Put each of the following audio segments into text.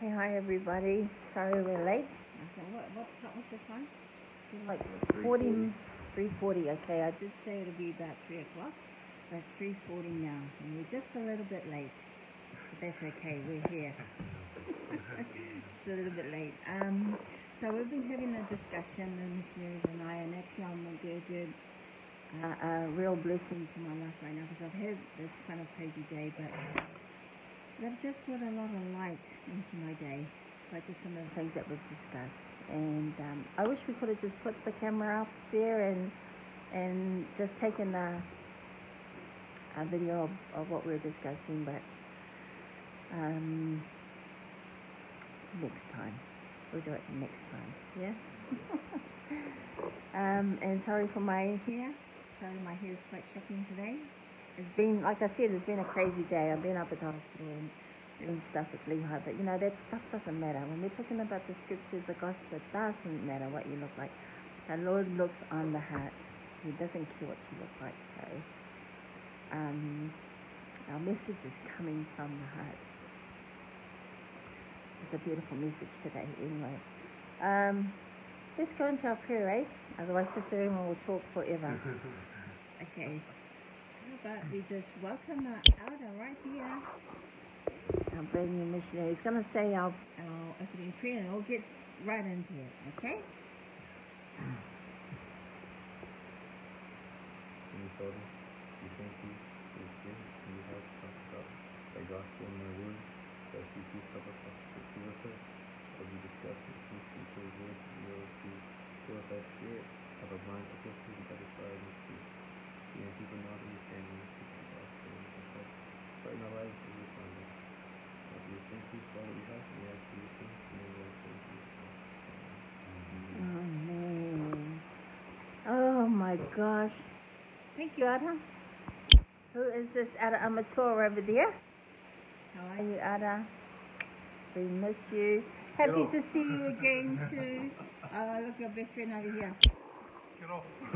Okay, hi everybody. Sorry we're late. Okay, what, what, what was the time? It's Like 40, 3.40, okay. I did say it'll be about 3 o'clock, but it's 3.40 now, and we're just a little bit late. But that's okay, we're here. it's a little bit late. Um, so we've been having a discussion, the missionaries and I, and actually I'm a good, good uh, a real blessing to my life right now because I've had this kind of crazy day, but They've just brought a lot of light into my day by just some of the things that we've discussed. And um, I wish we could have just put the camera up there and and just taken a, a video of, of what we are discussing, but um, next time. We'll do it next time. Yeah? um, and sorry for my hair. Sorry, my hair is quite shocking today. It's been, like I said, it's been a crazy day. I've been up at the hospital and doing stuff at Lehigh, but you know, that stuff doesn't matter. When we're talking about the scriptures, the gospel, it doesn't matter what you look like. The Lord looks on the heart. He doesn't care what you look like. So, um, our message is coming from the heart. It's a beautiful message today, anyway. Um, let's go into our prayer, eh? Otherwise, Sister Emma will talk forever. okay. But we just welcome our elder right here. Our brand new missionary. He's going to say our, our opening prayer and we'll get right into it, okay? Heavenly Father, we thank you for this day and we have talked about thy gospel and thy word. That you please help us to be with us as we discuss and speak to each other's words to be able to fill with thy spirit, have our minds uplifted and satisfied and speak. You know, people not understanding the speak the gospel and help us brighten our lives as we find it. Lord, we thank you for all that we have and we ask you to things in your Lord Jesus. Amen. Oh my gosh. Thank you, Ada. Who is this Ada Amateur over there? How are you, Ada? We miss you. Happy Hello. to see you again too. Oh, look, your best friend over here. Get off.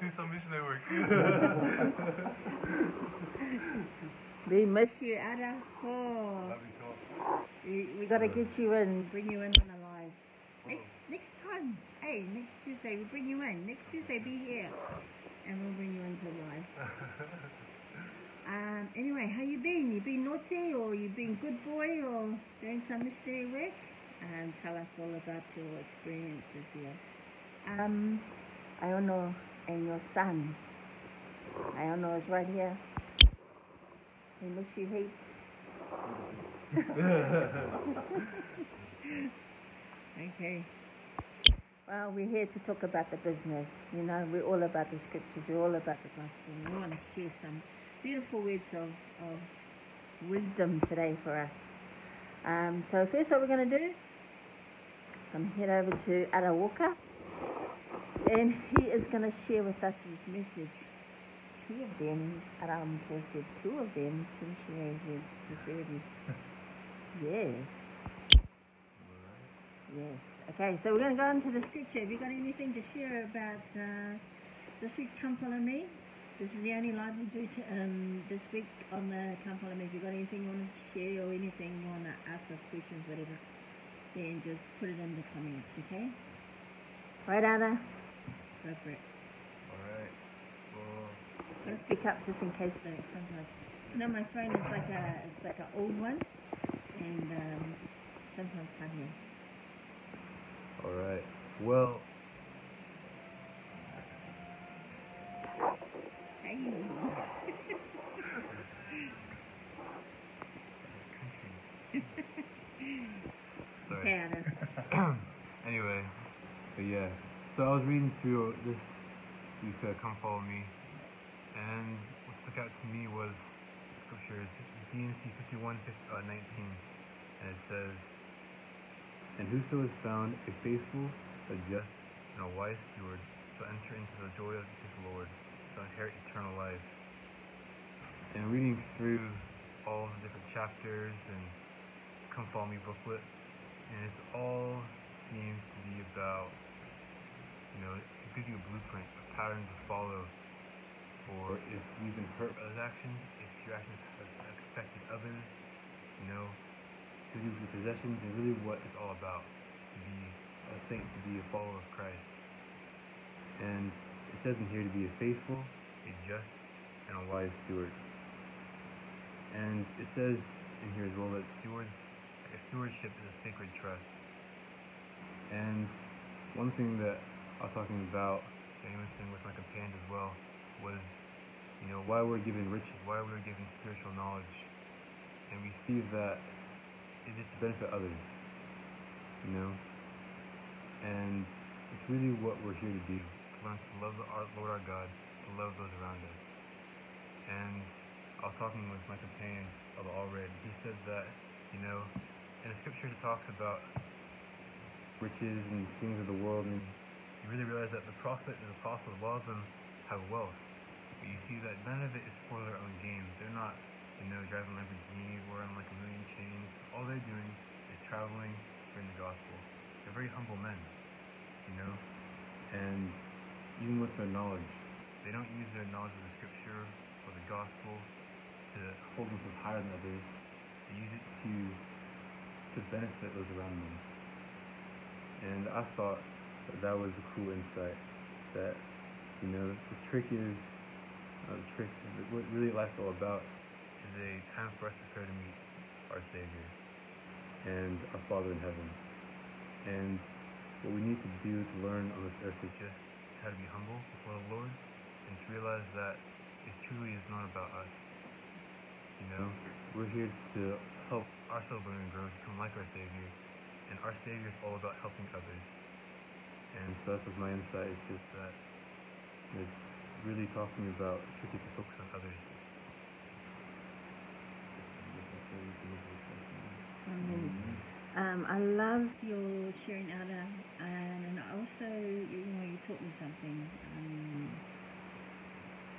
Do some missionary work. We miss you, Ada. Oh, Love you too. we, we got to get you in, bring you in on the live. Next, next time, hey, next Tuesday we bring you in. Next Tuesday be here, and we'll bring you into the live. Um, anyway, how you been? You been naughty or you been good boy or doing some missionary work? Um, tell us all about your experiences here. Um, Iono and your son. Iono is right here. We miss you heaps. okay. Well, we're here to talk about the business. You know, we're all about the scriptures. We're all about the gospel. We want to share some beautiful words of, of wisdom today for us. Um, so first what we're going to do, I'm going to head over to Ada Walker, and he is going to share with us his message. Two of them, Adam said, two of them, missionaries with sincerity. Yes, yes. Okay, so we're going to go into the scripture. Have you got anything to share about uh, this week's Come Follow Me? This is the only live we do um, this week on the Come Follow Me. If you've got anything you want to share or anything you want to ask us questions, whatever, then just put it in the comments, okay? Right, Anna? Go for. Alright. Well, Gotta speak up just in case the sometimes. You know, my phone is like a it's like an old one, and um, sometimes can't hear. Alright. Well, Hey. sorry. okay, Anna. anyway, so yeah, so I was reading through this uh, Come Follow Me, and what stuck out to me was scripture is D&C 51, fif- uh, 19, and it says, And whoso is found a faithful, a just, and a wise steward shall enter into the joy of his Lord, shall inherit eternal life. And reading through all the different chapters and Come Follow Me booklet, and it's all seems to be about, you know, it gives you a blueprint, a pattern to follow for if you've been hurt by those actions, if your actions have affected others, you know, to do with possessions and really what it's all about to be a saint, to be a follower of Christ. And it says in here to be a faithful, a just, and a wise steward. And it says in here as well that stewards, stewardship is a sacred trust. And one thing that I was talking about, Jameson, with my companion as well, was, you know, why we're given riches, why we're given spiritual knowledge. And we see that it is to benefit others, you know? And it's really what we're here to do, to learn to love our Lord our God, to love those around us. And I was talking with my companion of Allred. He said that, you know, in the scriptures it talks about riches and things of the world, and you really realize that the prophet and the apostle, a lot of them have wealth. But you see that none of it is for their own gain. They're not, you know, driving Lamborghini, wearing like a million chains. All they're doing is traveling, spreading the gospel. They're very humble men, you know? And even with their knowledge, they don't use their knowledge of the scripture or the gospel to hold themselves higher than others. They use it to to benefit those around them. And I thought that that was a cool insight. That you know the trick is uh, the trick. is What really life's all about is a time for us to prepare to meet our Savior and our Father in heaven. And what we need to do to learn on this earth is just how to be humble before the Lord and to realize that it truly is not about us. You know, we're here to help ourselves learn and grow, to become like our Savior. And our Savior is all about helping others. And so that's what my insight is just that it's really talking about strictly to focus on others. Amen. Um, I love your sharing out, and, and also, you know, you taught me something. Um,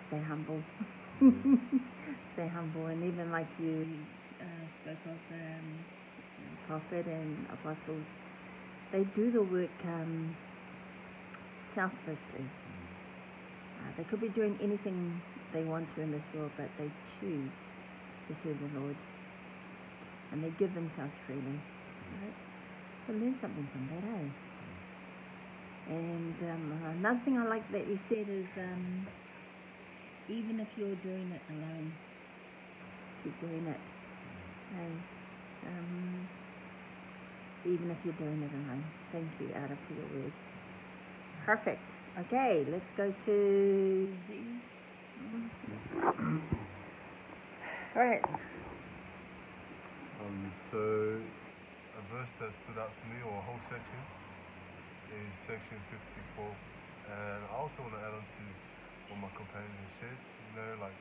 stay humble. stay humble, and even like you uh, spoke of um, prophet and apostles, they do the work um, selflessly. Uh, they could be doing anything they want to in this world, but they choose to serve the Lord, and they give themselves freely. Right? So learn something from that, eh? And um, another thing I like that you said is um, even if you're doing it alone, keep doing it. Hey, um, even if you're doing it alone. Thank you, Ada, for your words. Perfect. Okay, let's go to. All right. Um, so a verse that stood out to me, or a whole section, is section 54. And I also want to add on to what my companion said. You know, like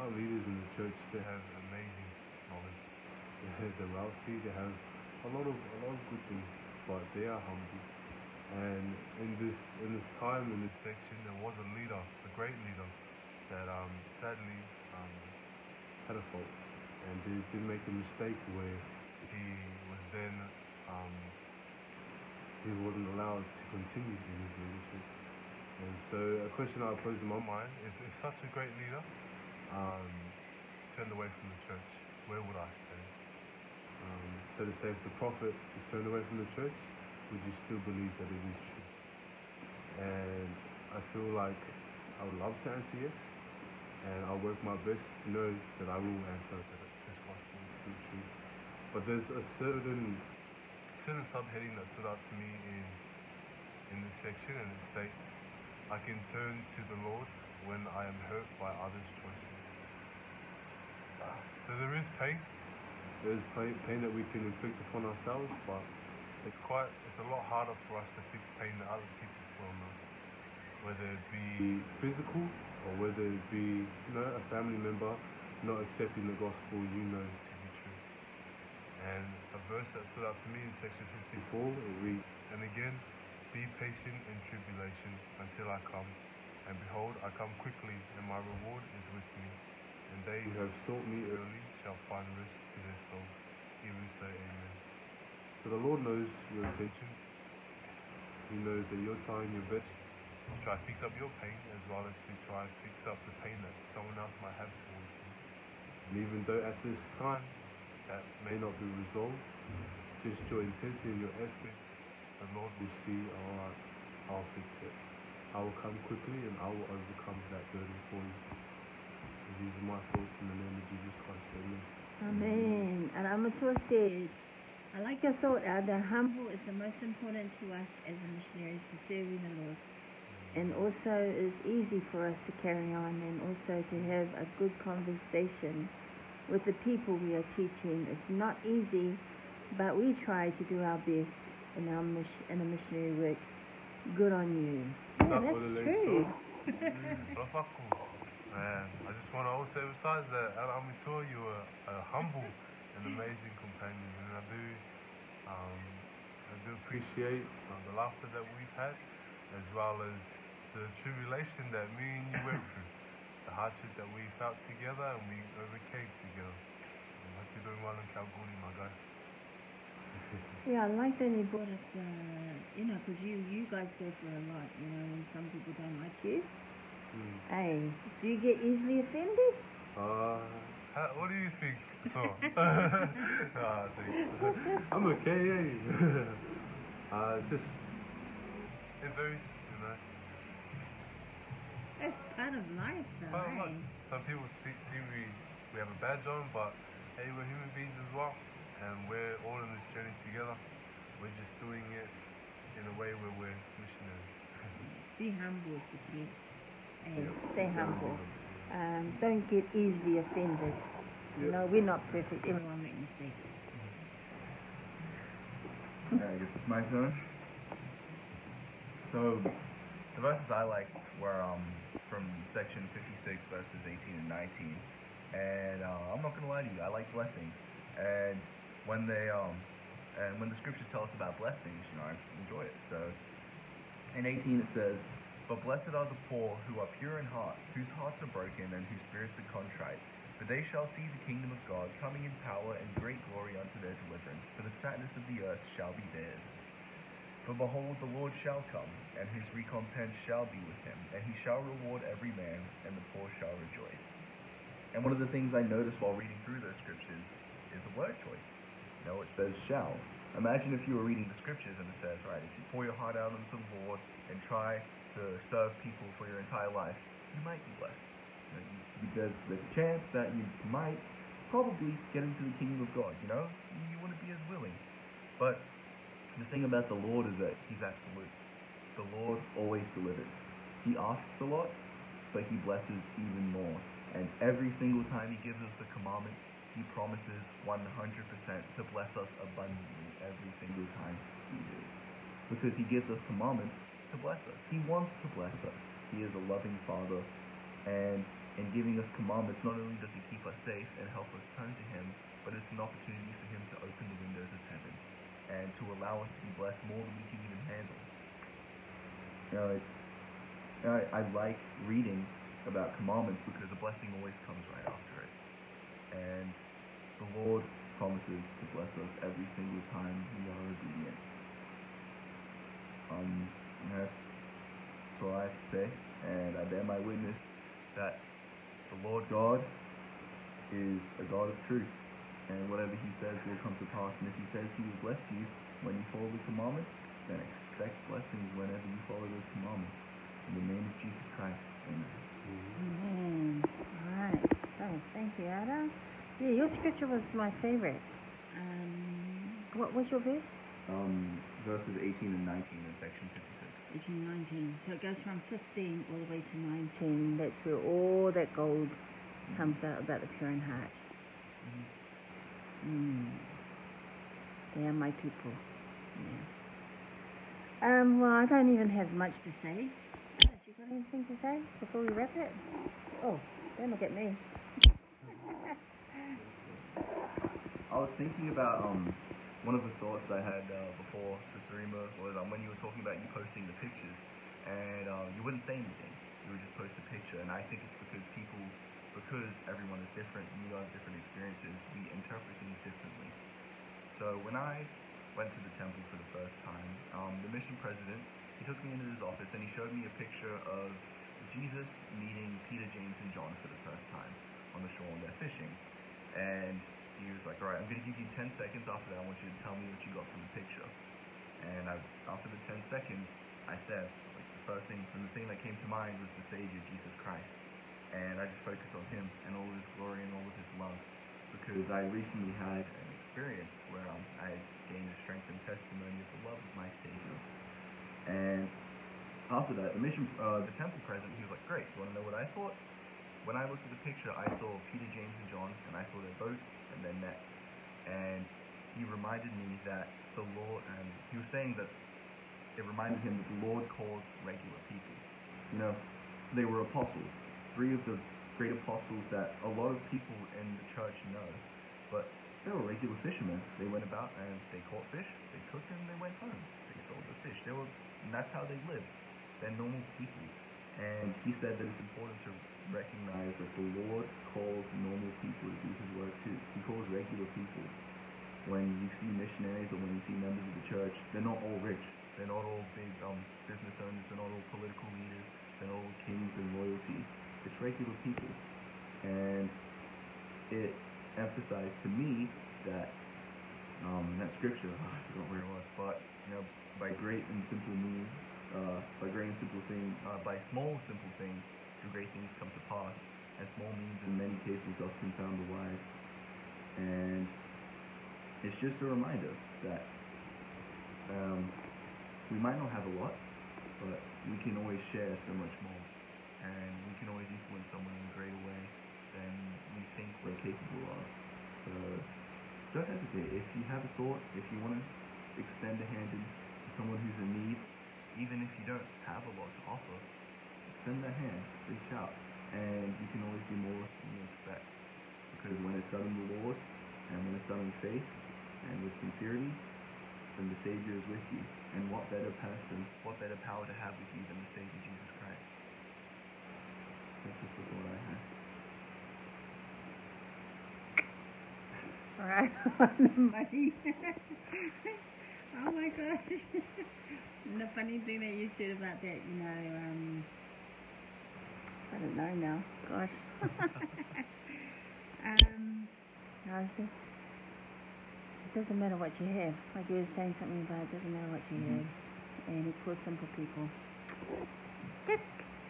our leaders in the church, they have amazing knowledge. They have the wealthy, they have a lot of a lot of good things, but they are humble. And in this in this time in this section, there was a leader, a great leader, that um, sadly um, had a fault and did, did make a mistake where he was then um, he wasn't allowed to continue in his leadership. And so a question I posed in my mind is if such a great leader um, turned away from the church, where would I stand? Um, so to say if the prophet is turned away from the church, would you still believe that it is true? And I feel like I would love to answer yes, and I'll work my best to know that I will answer that this gospel is still true. But there's a certain certain subheading that stood out to me in in this section, and it states, "I can turn to the Lord when I am hurt by others' choices." So there is pain. There's pain, pain that we can inflict upon ourselves, but it's quite it's a lot harder for us to fix pain that other people feel us. Whether it be physical or whether it be you know a family member not accepting the gospel you know to be true. And a verse that stood out to me in section 54 it reads, "And again, be patient in tribulation until I come, and behold, I come quickly, and my reward is with me. And they who have sought me early shall find rest to their souls." We say, Amen. So the Lord knows your intentions. He knows that you're trying your best to try to fix up your pain as well as to try to fix up the pain that someone else might have towards you. And even though at this time that may not be resolved, just your intensity and your effort, the Lord will see, alright, I'll fix it. I will come quickly and I will overcome that burden for you. And these are my thoughts in the name of Jesus Christ. Amen. Amen. And I'm a said, I like your thought, uh, the humble is the most important to us as a missionaries to serving the Lord. And also it's easy for us to carry on and also to have a good conversation with the people we are teaching. It's not easy, but we try to do our best in our mission, in the missionary work. Good on you. Yeah, that's true. Rafaku, man, I just want to also emphasize that at Amitor, you are a humble and amazing companion, and I do, um, I do appreciate uh, the laughter that we've had, as well as the tribulation that me and you went through, the hardship that we felt together and we overcame together. I hope you're doing well in Kalgoorlie, my guy. Yeah, I like that you brought up the, you know, because you, you guys go through a lot, you know, when some people don't like you. Mm. Hey, do you get easily offended? Uh, how, what do you think? So, nah, thanks. I'm okay, yeah. uh, just, it varies, you know. That's part of life, though, Well, look, hey? some people see, see we, we have a badge on, but hey, we're human beings as well, and we're all in this journey together. We're just doing it in a way where we're missionaries. Be humble, is the key. Yeah. stay humble. Um, don't get easily offended. You know, we're not perfect. Everyone makes mistakes. Yeah, I guess it's my turn. So, the verses I liked were um, from section 56, verses 18 and 19. And uh, I'm not gonna lie to you, I like blessings. And when they um, and when the scriptures tell us about blessings, you know, I enjoy it. So, in 18 it says, "But blessed are the poor who are pure in heart, whose hearts are broken, and whose spirits are contrite." For they shall see the kingdom of God coming in power and great glory unto their deliverance. For the fatness of the earth shall be theirs. For behold, the Lord shall come, and his recompense shall be with him, and he shall reward every man, and the poor shall rejoice. And one of the things I noticed while reading through those scriptures is the word choice. Know, it says shall. Imagine if you were reading the scriptures and it says, right, if you pour your heart out unto the Lord and try to serve people for your entire life, you might be blessed. Because there's a chance that you might probably get into the kingdom of God, you know? You wouldn't be as willing. But the thing about the Lord is that He's absolute. The Lord always delivers. He asks a lot, but He blesses even more. And every single time He gives us a commandment, He promises 100% to bless us abundantly every single time He does. Because He gives us commandments to bless us. He wants to bless us. He is a loving Father, and in giving us commandments, not only does He keep us safe and help us turn to Him, but it's an opportunity for Him to open the windows of heaven and to allow us to be blessed more than we can even handle. You know, it's, you know, I, I like reading about commandments because a blessing always comes right after it. And the Lord promises to bless us every single time we are obedient. Um, that's all I have to say. And I bear my witness that the Lord God is a God of truth. And whatever he says will come to pass. And if he says he will bless you when you follow the commandments, then expect blessings whenever you follow those commandments. In the name of Jesus Christ. Amen. Amen. All right. Thanks. Thank you, Ada. Yeah, your scripture was my favorite. Um, what was your verse? Um, verses 18 and 19 in section 56. 18, 19. So it goes from 15 all the way to 19. That's where all that gold comes out about the pure in heart. Mm. They are my people. Yeah. Um, well, I don't even have much to say. Alice, you got anything to say before we wrap it? Oh, don't look at me. I was thinking about um one of the thoughts I had uh, before Sister Rima was um, when you were talking about you posting the pictures and uh, you wouldn't say anything. You would just post a picture, and I think it's because people, because everyone is different you have different experiences, we interpret things differently. So when I went to the temple for the first time, um, the mission president he took me into his office and he showed me a picture of Jesus meeting Peter, James, and John for the first time on the shore and they're fishing. And he was like, all right, I'm gonna give you 10 seconds after that. I want you to tell me what you got from the picture. And I, after the 10 seconds, I said, like the first thing, and the thing that came to mind was the Savior, Jesus Christ. And I just focused on Him and all of His glory and all of His love, because I recently had an experience where um, I gained a strength and testimony of the love of my Savior. And after that, the mission, uh, the temple president, he was like, great. You want to know what I thought? When I looked at the picture, I saw Peter, James, and John, and I saw their boats and their nets. And he reminded me that the Lord, and he was saying that it reminded him that the Lord calls regular people. You know, they were apostles, three of the great apostles that a lot of people in the church know, but they were regular fishermen. They went about and they caught fish, they cooked them, they went home. They sold the fish. They were, and that's how they lived. They're normal people. And he said that it's important to recognize that the Lord calls normal people to do his work too. He calls regular people. When you see missionaries or when you see members of the church, they're not all rich. They're not all big um, business owners. They're not all political leaders. They're not all kings and royalty. It's regular people. And it emphasized to me that um, that scripture, I forgot where it was, but you know, by great and simple means, uh, by great and simple things, uh, by small simple things, do great things come to pass. And small means in many cases does confound the wise. And it's just a reminder that um, we might not have a lot, but we can always share so much more. And we can always influence someone in a greater way than we think we're capable of. So don't hesitate. If you have a thought, if you want to extend a hand to someone who's in need, even if you don't have a lot to offer, extend that hand, reach out, and you can always do more than you expect. Because when it's done in the Lord, and when it's done in faith, and with sincerity, then the Savior is with you. And what better person, what better power to have with you than the Savior Jesus Christ? That's just the thought I had. All right, money. oh my gosh. and the funny thing that you said about that, you know, um, I don't know now. Gosh. um, see. It doesn't matter what you have. Like you were saying something about it doesn't matter what you Mhm. have. And he calls simple people. Tick,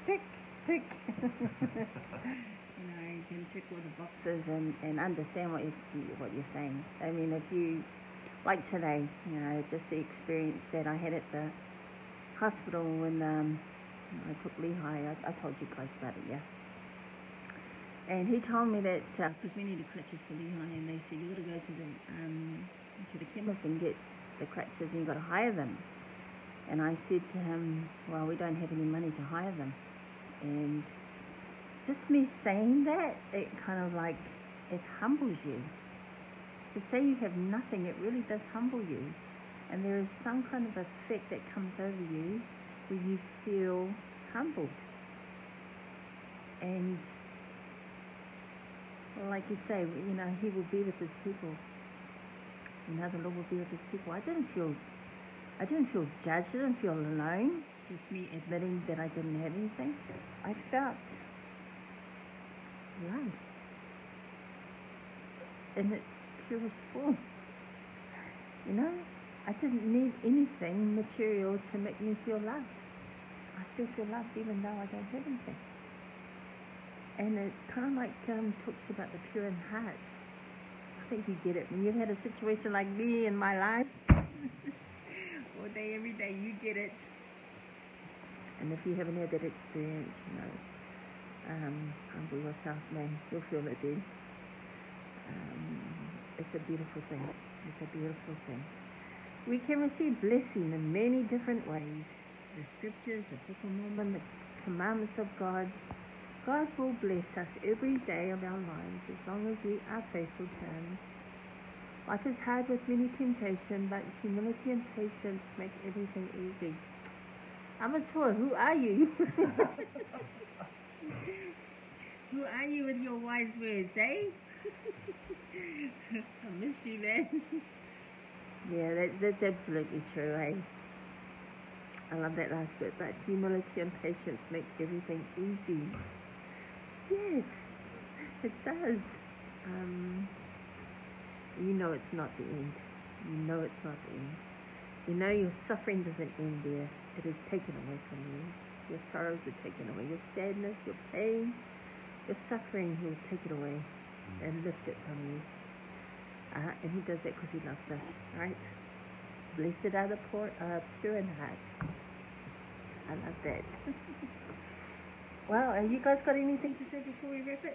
tick, tick. you know, you can tick all the boxes and, and understand what you what you're saying. I mean, if you like today, you know, just the experience that I had at the hospital when um, I took Lehigh. I, I told you guys about it, yeah. And he told me that because we needed crutches for Lehigh, and they said you got to go to the um, to the chemist and get the crutches, and you got to hire them. And I said to him, well, we don't have any money to hire them. And just me saying that, it kind of like, it humbles you. To say you have nothing, it really does humble you. And there is some kind of effect that comes over you where you feel humbled. And like you say, you know, he will be with his people. You know, the Lord will be with his people. I didn't feel I didn't feel judged. I didn't feel alone. Just me admitting that I didn't have anything. I felt love in its purest form. You know, I didn't need anything material to make me feel loved. I still feel loved even though I don't have anything. And it kind of like um, talks about the pure in heart. I think you get it. When you've had a situation like me in my life, all day, every day, you get it. And if you haven't had that experience, you know, um, humble yourself, man. You'll feel it then. Um, it's a beautiful thing. It's a beautiful thing. We can receive blessing in many different ways. The scriptures, the Book of Mormon, the commandments of God. God will bless us every day of our lives as long as we are faithful to Him. Life is hard with many temptation, but humility and patience make everything easy. Amateur, who are you? who are you with your wise words, eh? I miss you, man. yeah, that, that's absolutely true, eh? I love that last bit, but humility and patience make everything easy. Yes, it does. Um, you know it's not the end. You know it's not the end. You know your suffering doesn't end there. It is taken away from you. Your sorrows are taken away. Your sadness, your pain, your suffering, He will take it away and lift it from you. Uh, and He does that because He loves us, right? Blessed are the poor, uh, pure in heart. I love that. well, have you guys got anything to say before we wrap it?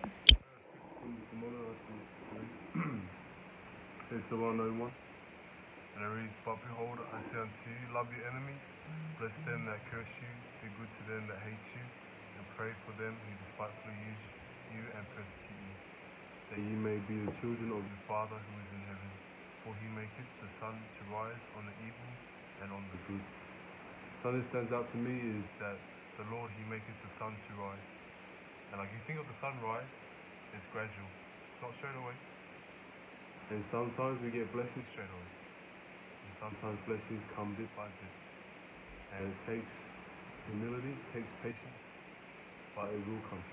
It's the one known one. And it reads, But behold, I say unto you, love your enemies, bless them that curse you, do good to them that hate you, and pray for them who despitefully use you and persecute you, that ye may be the children of your Father who is in heaven. For he maketh the sun to rise on the evil and on the good. Something that stands out to me is that the Lord, he maketh the sun to rise. And like you think of the sunrise, it's gradual. It's not straight away. And sometimes we get blessings straight away. And sometimes blessings come bit by bit. And it takes humility, it takes patience, but it will come.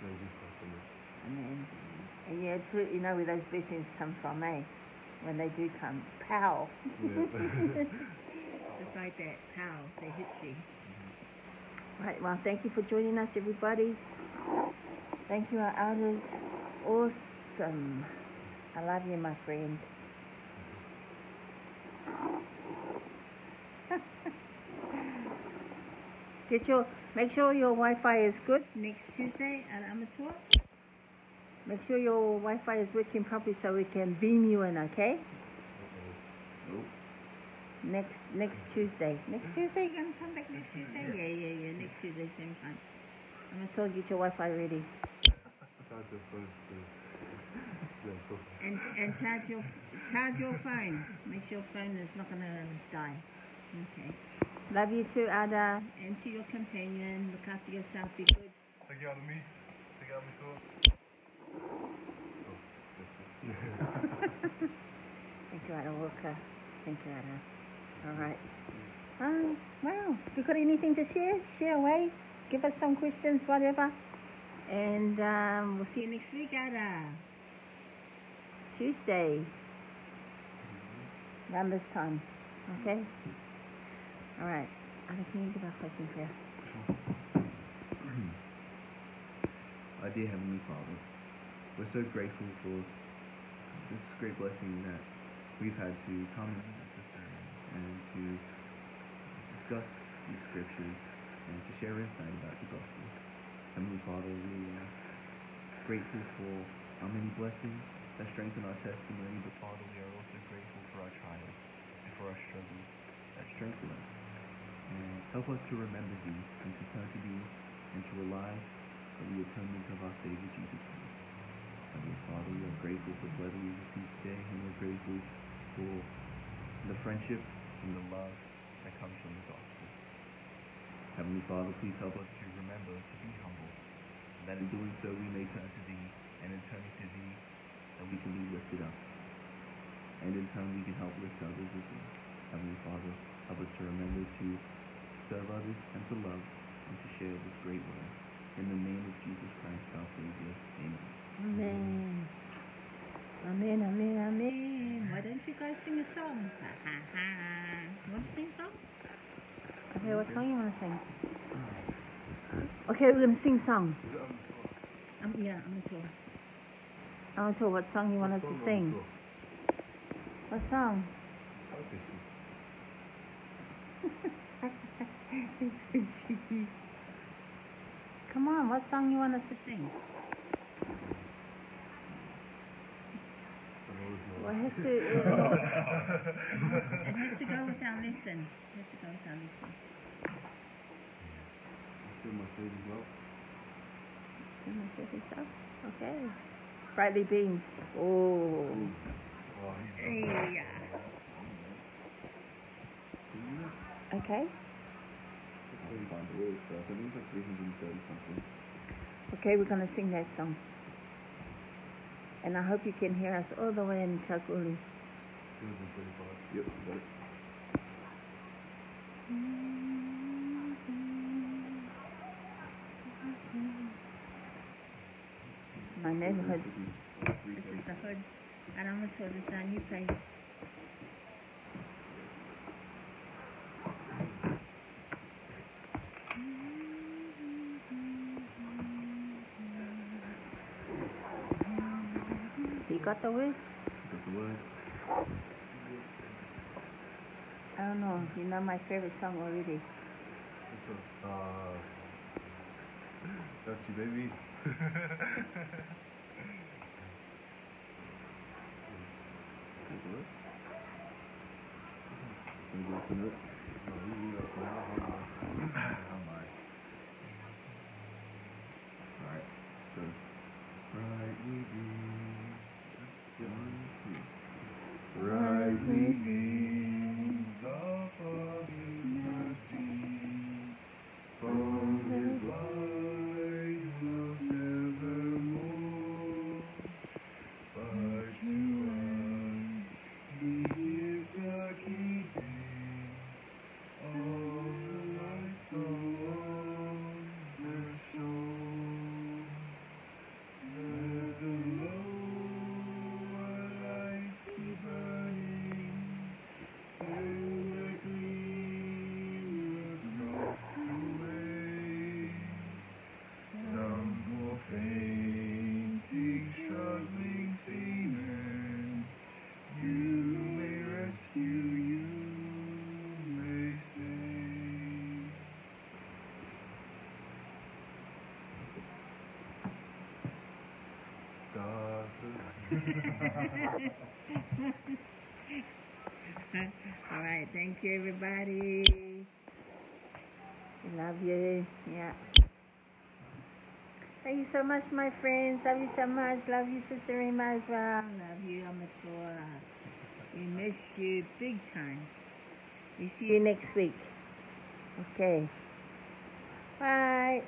Maybe from it. Amen. And you know where those blessings come from, eh? When they do come, pow. Yeah. Just like that, pow, they hit you. Right, well, thank you for joining us, everybody. Thank you, our elders. Awesome. I love you, my friend. Get your, make sure your Wi-Fi is good next Tuesday at Amateur. Make sure your Wi-Fi is working properly so we can beam you in, okay? Next next Tuesday. Next Tuesday, you gonna come back next Tuesday? Yeah, yeah, yeah. Next Tuesday, same time. I'm gonna tell you get your Wi-Fi ready Try to finish this. Yeah, so and and charge your charge your phone. Make sure your phone is not gonna die. Okay. Love you too, Ada, and to your companion. Look after yourself. Be good. Take care of me. Take care of me, too. Thank you, Ada Walker. Thank you, Ada. All right. Um, well, you got anything to share, share away. Give us some questions, whatever. And um, we'll see you next week, Ada. Tuesday. Around this time. Okay? All right. Ada, can you give our question prayer? Our dear Heavenly Father, we're so grateful for this great blessing that we've had to come sermon and to discuss these scriptures and to share insight about the gospel. Heavenly Father, we are grateful for our many blessings that strengthen our testimony, but Father, we are also grateful for our trials and for our struggles that strengthen us. And help us to remember thee and to turn to thee and to rely on the atonement of our Savior Jesus Christ. Heavenly Father, we are grateful for the weather we received today, and we're grateful for the friendship and the love that comes from the gospel. Heavenly Father, please help us to remember to be humble, and that in doing so we may turn to Thee, and in turning to Thee, that we can be lifted up. And in turn we can help lift others as well. Heavenly Father, help us to remember to serve others and to love and to share this great word. In the name of Jesus Christ, our Savior. Amen. Amen. Amen, amen, amen. Why don't you guys sing a song? Ha ha ha. You want to sing a song? Okay, what song you want to sing? Okay, we're going to sing a song. Um, yeah, I'm tour. I'm tour. What song you want us to sing? What song? Come on, what song you want us to sing? Well, it has to, it, it has to go with our lesson. It has to go with our lesson. Still my favorite well. I say this up? Okay. Brightly beams. Oh. Oh, Yeah. Okay. Okay, we're going to sing that song. And I hope you can hear us all the way in Kalgoorlie. My neighborhood. This is the hood. Ahora vamos a regresar a New Place. You got the whiz? I don't know. You know my favorite song already. Uh, that's you, baby. Alright. So Right All right. Thank you, everybody. Love you. Yeah. Thank you so much, my friends. Love you so much. Love you, Sister Rima as well. Love you, Amatora. We miss you big time. We see you next week. Okay. Bye.